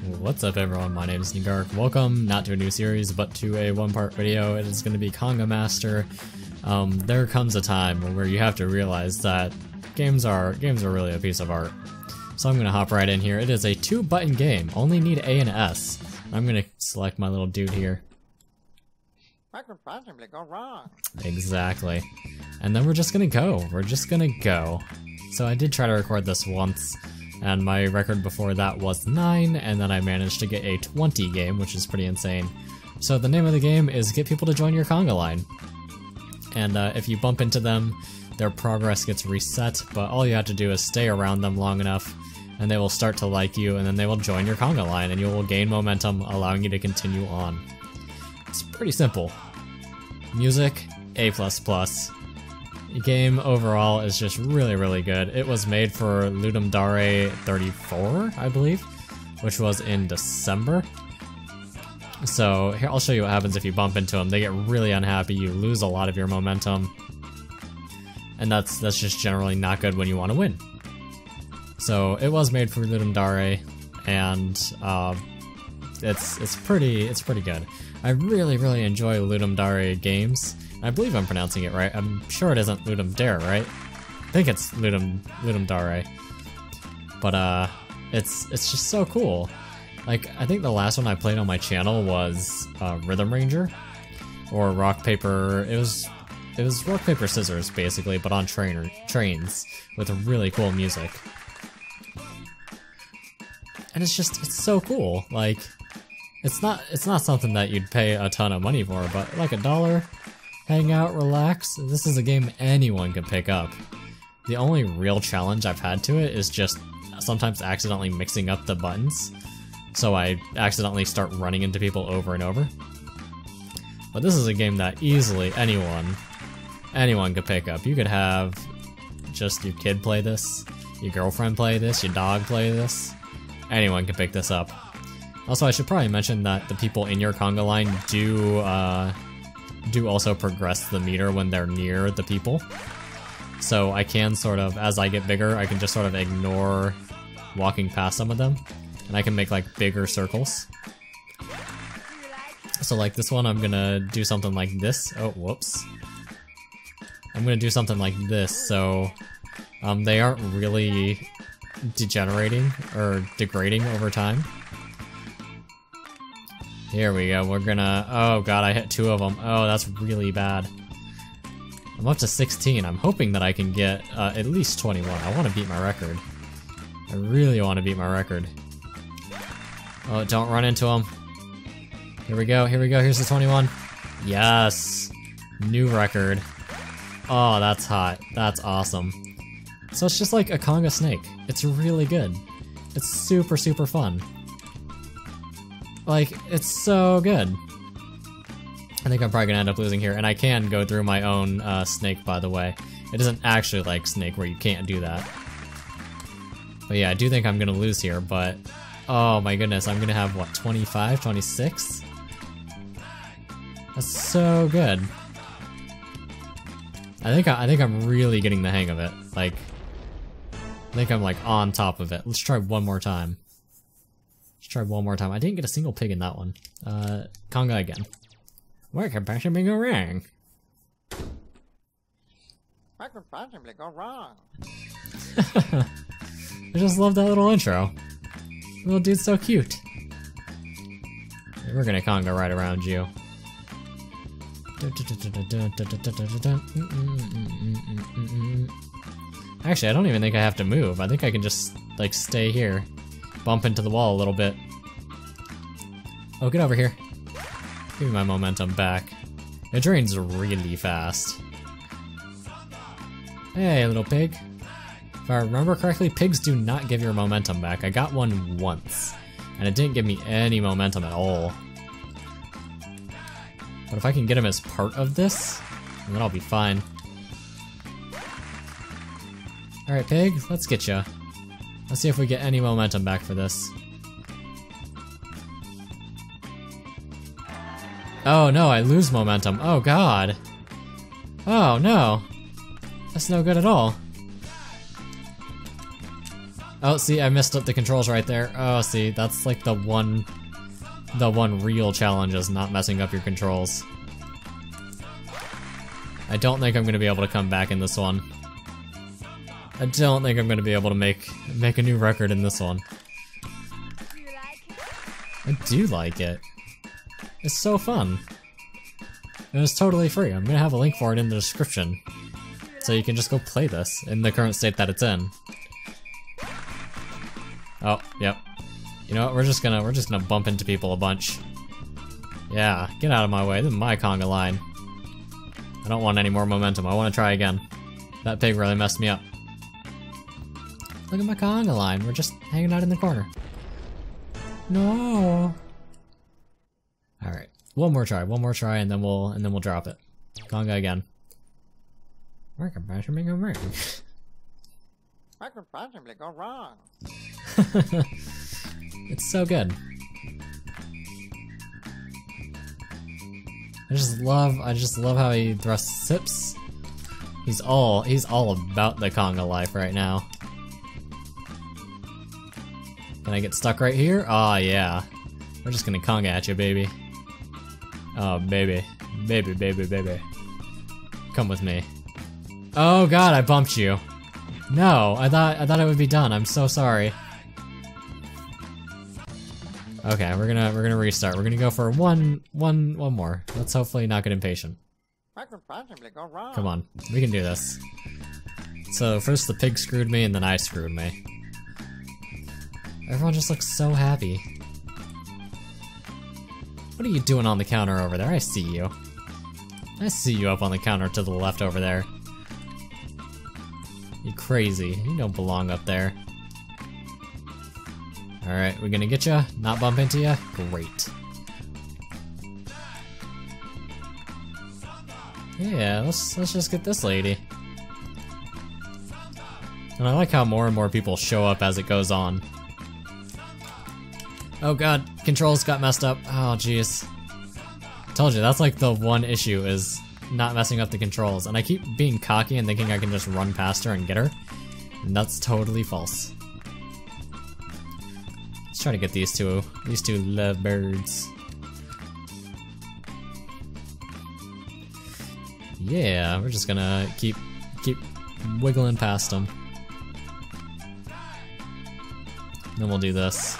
What's up everyone, my name is Negark. Welcome, not to a new series, but to a one-part video. It is going to be Conga Master. Um, there comes a time where you have to realize that games are games are really a piece of art. So I'm going to hop right in here. It is a two-button game, only need A and S. I'm going to select my little dude here. What could possibly go wrong? Exactly. And then we're just gonna go. We're just gonna go. So I did try to record this once, and my record before that was 9, and then I managed to get a 20 game, which is pretty insane. So the name of the game is Get People to Join Your Conga Line. And uh, if you bump into them, their progress gets reset, but all you have to do is stay around them long enough, and they will start to like you, and then they will join your conga line, and you will gain momentum, allowing you to continue on. It's pretty simple. Music, A++. Game overall is just really, really good. It was made for Ludum Dare 34, I believe, which was in December. So here, I'll show you what happens if you bump into them. They get really unhappy, you lose a lot of your momentum, and that's that's just generally not good when you want to win. So it was made for Ludum Dare, and uh, it's it's pretty it's pretty good. I really really enjoy Ludum Dare games. I believe I'm pronouncing it right. I'm sure it isn't Ludum Dare, right? I think it's Ludum Ludum Dare. But uh, it's it's just so cool. Like I think the last one I played on my channel was uh, Rhythm Ranger, or Rock Paper. It was it was Rock Paper Scissors basically, but on trainer trains with really cool music. And it's just it's so cool. Like it's not it's not something that you'd pay a ton of money for, but like a dollar, hang out, relax. This is a game anyone can pick up. The only real challenge I've had to it is just sometimes accidentally mixing up the buttons. So I accidentally start running into people over and over. But this is a game that easily anyone anyone could pick up. You could have just your kid play this, your girlfriend play this, your dog play this. Anyone can pick this up. Also, I should probably mention that the people in your conga line do uh, do also progress the meter when they're near the people. So I can sort of, as I get bigger, I can just sort of ignore walking past some of them, and I can make like bigger circles. So like this one, I'm gonna do something like this. Oh, whoops. I'm gonna do something like this, so um, they aren't really degenerating or degrading over time. Here we go, we're gonna... Oh god, I hit two of them. Oh, that's really bad. I'm up to 16. I'm hoping that I can get uh, at least 21. I want to beat my record. I really want to beat my record. Oh, don't run into them. Here we go, here we go, here's the 21. Yes! New record. Oh, that's hot. That's awesome. So it's just like a Conga Snake. It's really good. It's super, super fun. Like, it's so good. I think I'm probably gonna end up losing here, and I can go through my own uh, snake, by the way. It isn't actually like Snake where you can't do that. But yeah, I do think I'm gonna lose here, but... Oh my goodness, I'm gonna have, what, 25, 26? That's so good. I think I, I think I'm really getting the hang of it. Like, I think I'm like on top of it. Let's try one more time. Try one more time. I didn't get a single pig in that one. Uh, Conga again. Where can possibly go wrong? What could possibly go wrong? I just love that little intro. Little dude's so cute. We're gonna Conga right around you. Actually, I don't even think I have to move. I think I can just, like, stay here. Bump into the wall a little bit. Oh, get over here. Give me my momentum back. It drains really fast. Hey, little pig. If I remember correctly, pigs do not give your momentum back. I got one once, and it didn't give me any momentum at all. But if I can get him as part of this, then I'll be fine. Alright, pig, let's get you. Let's see if we get any momentum back for this. Oh no, I lose momentum. Oh god. Oh no. That's no good at all. Oh, see, I messed up the controls right there. Oh, see, that's like the one, the one real challenge is not messing up your controls. I don't think I'm gonna be able to come back in this one. I don't think I'm gonna be able to make make a new record in this one. I do like it. It's so fun. And it's totally free. I'm gonna have a link for it in the description. So you can just go play this in the current state that it's in. Oh, yep. You know what, we're just gonna we're just gonna bump into people a bunch. Yeah, get out of my way. This is my conga line. I don't want any more momentum. I wanna try again. That pig really messed me up. Look at my conga line. We're just hanging out in the corner. No. Alright. One more try, one more try, and then we'll and then we'll drop it. Conga again. Can possibly go wrong? What could possibly go wrong? it's so good. I just love I just love how he thrusts sips. He's all he's all about the conga life right now. Can I get stuck right here? Oh, yeah. We're just gonna conga at you, baby. Oh, baby. Baby, baby, baby. Come with me. Oh god, I bumped you. No, I thought I thought it would be done. I'm so sorry. Okay, we're gonna we're gonna restart. We're gonna go for one one one more. Let's hopefully not get impatient. Come on, we can do this. So first the pig screwed me and then I screwed me. Everyone just looks so happy. What are you doing on the counter over there? I see you. I see you up on the counter to the left over there. You crazy. You don't belong up there. Alright, we're gonna get you. Not bump into you? Great. Yeah, let's let's just get this lady. And I like how more and more people show up as it goes on. Oh god, controls got messed up. Oh jeez. Told you, that's like the one issue is not messing up the controls. And I keep being cocky and thinking I can just run past her and get her. And that's totally false. Let's try to get these two, these two lovebirds. Yeah, we're just gonna keep, keep wiggling past them. Then we'll do this.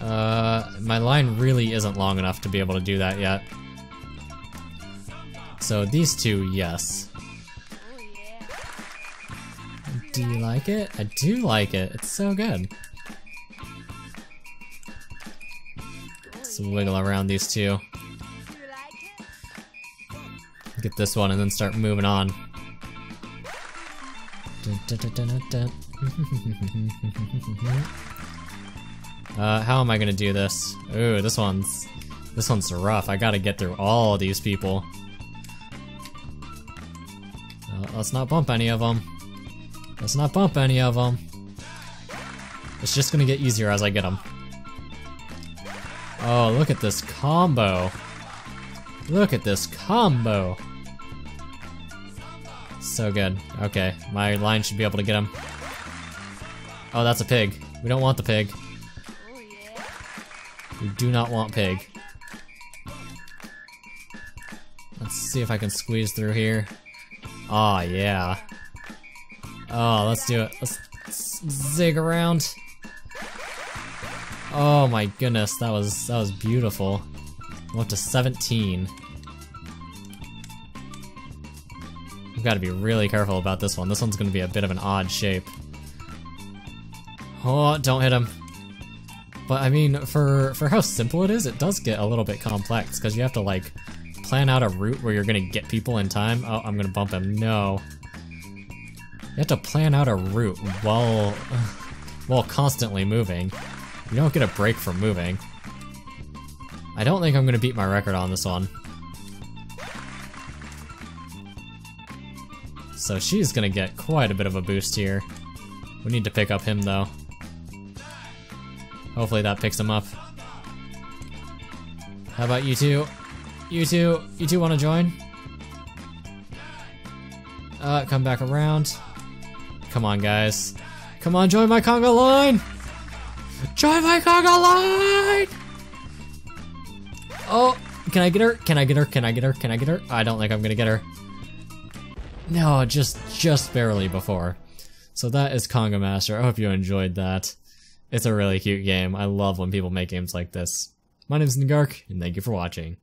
Uh, my line really isn't long enough to be able to do that yet. So these two, yes. Do you like it? I do like it. It's so good. Let's wiggle around these two. Get this one and then start moving on. Uh, how am I gonna do this? Ooh, this one's... This one's rough. I gotta get through all these people. Uh, let's not bump any of them. Let's not bump any of them. It's just gonna get easier as I get them. Oh, look at this combo. Look at this combo. So good. Okay, my line should be able to get him. Oh, that's a pig. We don't want the pig. We do not want pig. Let's see if I can squeeze through here. Oh, yeah. Oh, let's do it. Let's zig around. Oh my goodness, that was that was beautiful. Went to 17. We've got to be really careful about this one. This one's going to be a bit of an odd shape. Oh, don't hit him. But I mean, for, for how simple it is, it does get a little bit complex, because you have to, like, plan out a route where you're gonna get people in time. Oh, I'm gonna bump him. No. You have to plan out a route while, while constantly moving. You don't get a break from moving. I don't think I'm gonna beat my record on this one. So she's gonna get quite a bit of a boost here. We need to pick up him though. Hopefully that picks them up. How about you two? You two, you two want to join? Uh, come back around. Come on, guys. Come on, join my conga line! Join my conga line! Oh, can I get her? Can I get her? Can I get her? Can I get her? I don't think I'm gonna get her. No, just just barely before. So that is Conga Master. I hope you enjoyed that. It's a really cute game. I love when people make games like this. My name is Negark, and thank you for watching.